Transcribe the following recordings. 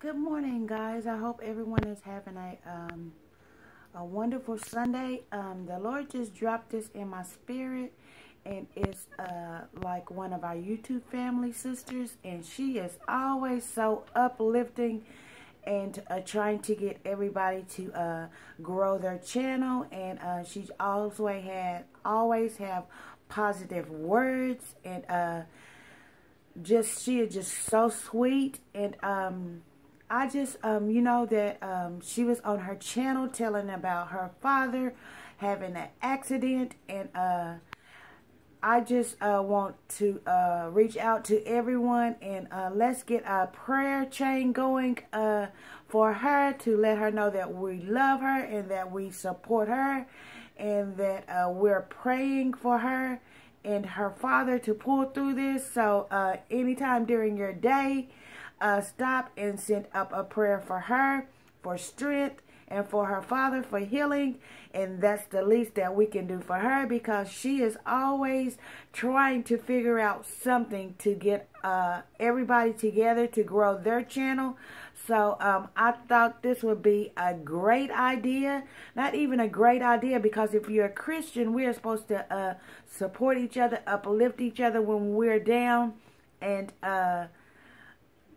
Good morning, guys. I hope everyone is having a um, a wonderful Sunday. Um, the Lord just dropped this in my spirit, and it's uh, like one of our YouTube family sisters, and she is always so uplifting and uh, trying to get everybody to uh, grow their channel. And uh, she's always had always have positive words, and uh, just she is just so sweet and um I just, um, you know, that um, she was on her channel telling about her father having an accident. And uh, I just uh, want to uh, reach out to everyone and uh, let's get a prayer chain going uh, for her to let her know that we love her and that we support her and that uh, we're praying for her and her father to pull through this. So anytime during your day, uh, stop and send up a prayer for her, for strength, and for her father for healing. And that's the least that we can do for her because she is always trying to figure out something to get uh, everybody together to grow their channel. So um, I thought this would be a great idea. Not even a great idea because if you're a Christian, we are supposed to uh, support each other, uplift each other when we're down. And uh,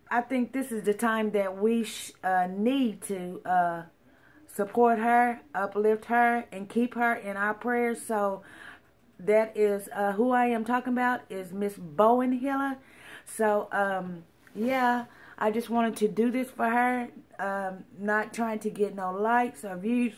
I think this is the time that we uh, need to uh, support her, uplift her, and keep her in our prayers. So that is uh, who I am talking about is Miss Bowenhilla. So um, yeah, I just wanted to do this for her. Um, not trying to get no likes or views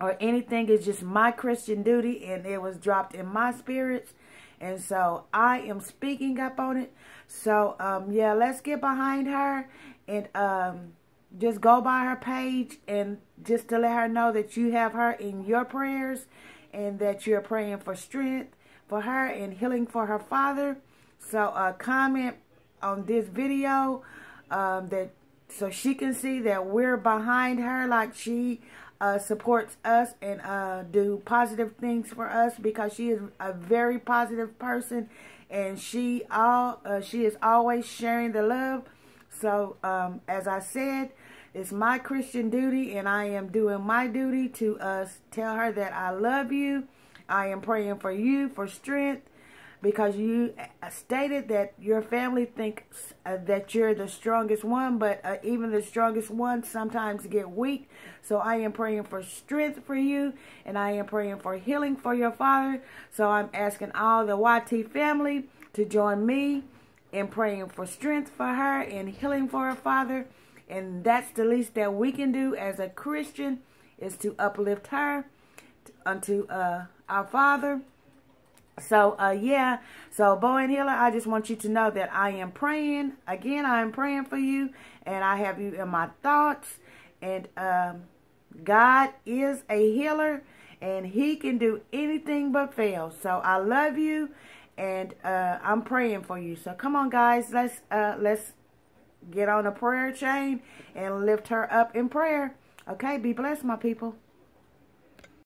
or anything. It's just my Christian duty, and it was dropped in my spirits. And so I am speaking up on it. So, um, yeah, let's get behind her and um, just go by her page and just to let her know that you have her in your prayers and that you're praying for strength for her and healing for her father. So, uh, comment on this video um, that so she can see that we're behind her like she uh, supports us and uh, do positive things for us because she is a very positive person and she all uh, she is always sharing the love. So um, as I said, it's my Christian duty and I am doing my duty to uh, tell her that I love you. I am praying for you for strength because you uh, stated that your family thinks uh, that you're the strongest one, but uh, even the strongest ones sometimes get weak. So I am praying for strength for you, and I am praying for healing for your father. So I'm asking all the YT family to join me in praying for strength for her and healing for her father. And that's the least that we can do as a Christian is to uplift her unto uh, our Father so, uh, yeah. So, Bowenhilla, I just want you to know that I am praying. Again, I am praying for you. And I have you in my thoughts. And um, God is a healer. And he can do anything but fail. So, I love you. And uh, I'm praying for you. So, come on, guys. Let's, uh, let's get on a prayer chain and lift her up in prayer. Okay? Be blessed, my people.